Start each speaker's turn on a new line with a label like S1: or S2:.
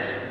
S1: Amen.